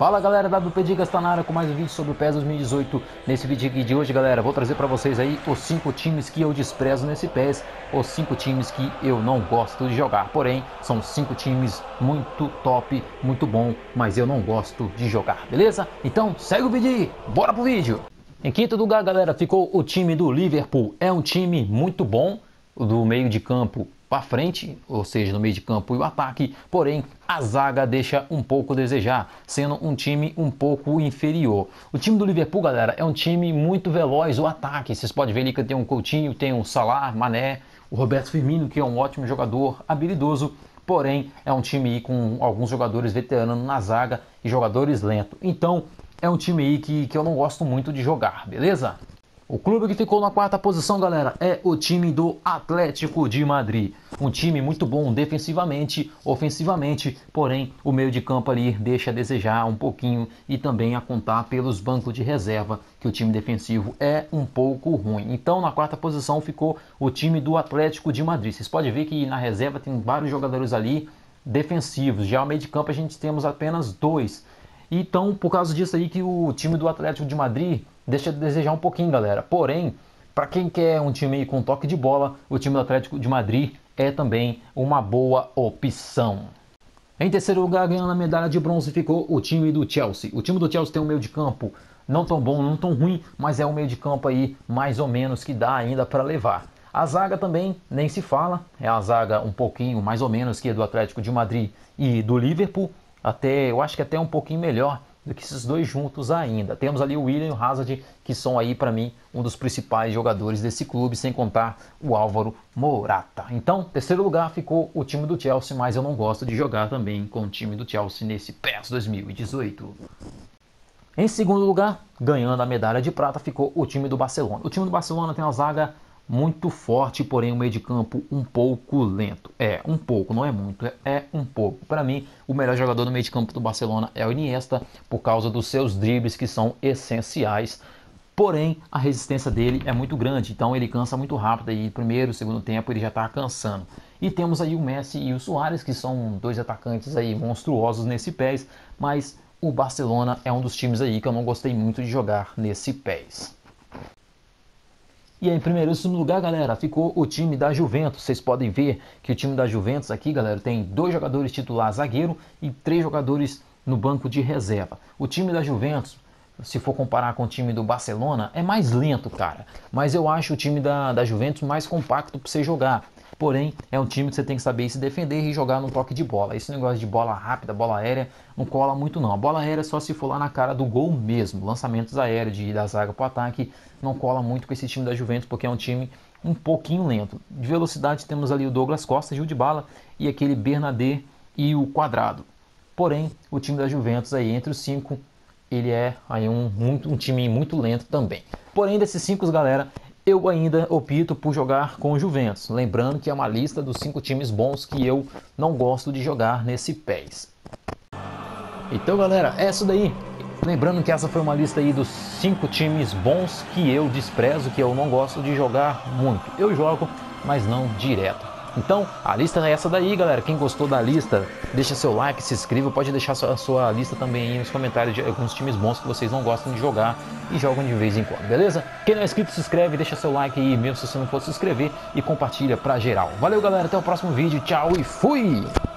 Fala galera, WP Dicas está na área com mais um vídeo sobre o PES 2018 Nesse vídeo aqui de hoje galera, vou trazer para vocês aí os 5 times que eu desprezo nesse PES Os 5 times que eu não gosto de jogar Porém, são 5 times muito top, muito bom Mas eu não gosto de jogar, beleza? Então segue o vídeo bora pro vídeo! Em quinto lugar galera, ficou o time do Liverpool É um time muito bom, do meio de campo para frente, ou seja, no meio de campo e o ataque, porém a zaga deixa um pouco a desejar, sendo um time um pouco inferior. O time do Liverpool, galera, é um time muito veloz, o ataque, vocês podem ver ali que tem um Coutinho, tem um Salah, Mané, o Roberto Firmino, que é um ótimo jogador, habilidoso, porém é um time com alguns jogadores veteranos na zaga e jogadores lentos. Então é um time aí que, que eu não gosto muito de jogar, beleza? O clube que ficou na quarta posição, galera, é o time do Atlético de Madrid. Um time muito bom defensivamente, ofensivamente, porém o meio de campo ali deixa a desejar um pouquinho e também a contar pelos bancos de reserva, que o time defensivo é um pouco ruim. Então, na quarta posição ficou o time do Atlético de Madrid. Vocês podem ver que na reserva tem vários jogadores ali defensivos. Já o meio de campo a gente temos apenas dois. Então, por causa disso aí que o time do Atlético de Madrid deixa de desejar um pouquinho, galera. Porém, para quem quer um time com toque de bola, o time do Atlético de Madrid é também uma boa opção. Em terceiro lugar, ganhando a medalha de bronze, ficou o time do Chelsea. O time do Chelsea tem um meio de campo não tão bom, não tão ruim, mas é um meio de campo aí mais ou menos que dá ainda para levar. A zaga também nem se fala, é a zaga um pouquinho mais ou menos que a do Atlético de Madrid e do Liverpool, até eu acho que até um pouquinho melhor do que esses dois juntos ainda. Temos ali o William e o Hazard, que são aí para mim um dos principais jogadores desse clube, sem contar o Álvaro Morata. Então, terceiro lugar ficou o time do Chelsea, mas eu não gosto de jogar também com o time do Chelsea nesse PES 2018. Em segundo lugar, ganhando a medalha de prata, ficou o time do Barcelona. O time do Barcelona tem uma zaga muito forte, porém o meio de campo um pouco lento. É, um pouco, não é muito, é, é um pouco. Para mim, o melhor jogador no meio de campo do Barcelona é o Iniesta, por causa dos seus dribles que são essenciais. Porém, a resistência dele é muito grande, então ele cansa muito rápido e primeiro, segundo tempo ele já está cansando. E temos aí o Messi e o Soares, que são dois atacantes aí monstruosos nesse PES, mas o Barcelona é um dos times aí que eu não gostei muito de jogar nesse PES. E em primeiríssimo lugar, galera, ficou o time da Juventus. Vocês podem ver que o time da Juventus aqui, galera, tem dois jogadores titulares zagueiro e três jogadores no banco de reserva. O time da Juventus, se for comparar com o time do Barcelona, é mais lento, cara. Mas eu acho o time da, da Juventus mais compacto para você jogar. Porém, é um time que você tem que saber se defender e jogar no toque de bola. Esse negócio de bola rápida, bola aérea, não cola muito não. A bola aérea é só se for lá na cara do gol mesmo. Lançamentos aéreos de, da zaga para o ataque não cola muito com esse time da Juventus, porque é um time um pouquinho lento. De velocidade temos ali o Douglas Costa, Gil de Bala e aquele Bernadette e o Quadrado. Porém, o time da Juventus aí entre os cinco, ele é aí um, muito, um time muito lento também. Porém, desses cinco, galera, eu ainda opto por jogar com o Juventus. Lembrando que é uma lista dos cinco times bons que eu não gosto de jogar nesse PES. Então galera, é isso daí. Lembrando que essa foi uma lista aí dos cinco times bons que eu desprezo, que eu não gosto de jogar muito. Eu jogo, mas não direto. Então, a lista é essa daí, galera. Quem gostou da lista, deixa seu like, se inscreva. Pode deixar a sua lista também aí nos comentários de alguns times bons que vocês não gostam de jogar e jogam de vez em quando, beleza? Quem não é inscrito, se inscreve, deixa seu like aí, mesmo se você não for se inscrever, e compartilha pra geral. Valeu, galera. Até o próximo vídeo. Tchau e fui!